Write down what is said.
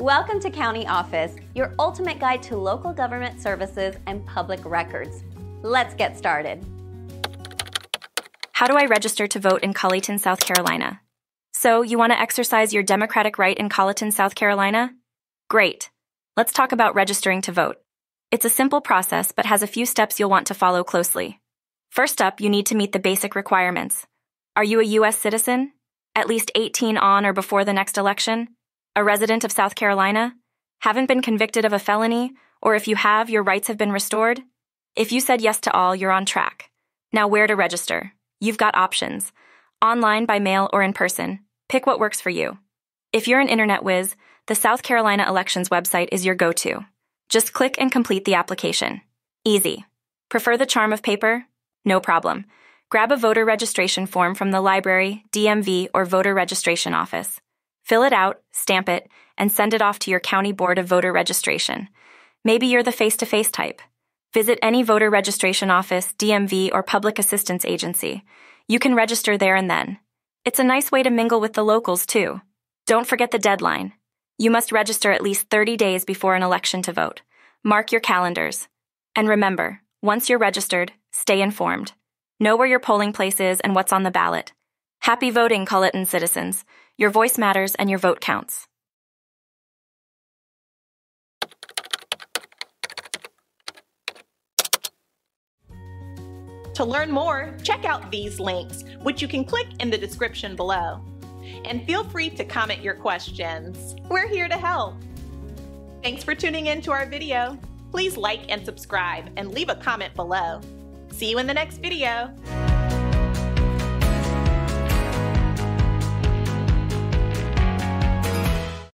Welcome to County Office, your ultimate guide to local government services and public records. Let's get started. How do I register to vote in Colleton, South Carolina? So, you want to exercise your democratic right in Colleton, South Carolina? Great. Let's talk about registering to vote. It's a simple process, but has a few steps you'll want to follow closely. First up, you need to meet the basic requirements. Are you a U.S. citizen? At least 18 on or before the next election? A resident of South Carolina? Haven't been convicted of a felony? Or if you have, your rights have been restored? If you said yes to all, you're on track. Now, where to register? You've got options online, by mail, or in person. Pick what works for you. If you're an internet whiz, the South Carolina Elections website is your go to. Just click and complete the application. Easy. Prefer the charm of paper? No problem. Grab a voter registration form from the library, DMV, or voter registration office. Fill it out, stamp it, and send it off to your county board of voter registration. Maybe you're the face to face type. Visit any voter registration office, DMV, or public assistance agency. You can register there and then. It's a nice way to mingle with the locals, too. Don't forget the deadline. You must register at least 30 days before an election to vote. Mark your calendars. And remember, once you're registered, stay informed. Know where your polling place is and what's on the ballot. Happy voting, Colleton citizens. Your voice matters and your vote counts. To learn more, check out these links, which you can click in the description below. And feel free to comment your questions. We're here to help. Thanks for tuning in to our video. Please like and subscribe and leave a comment below. See you in the next video.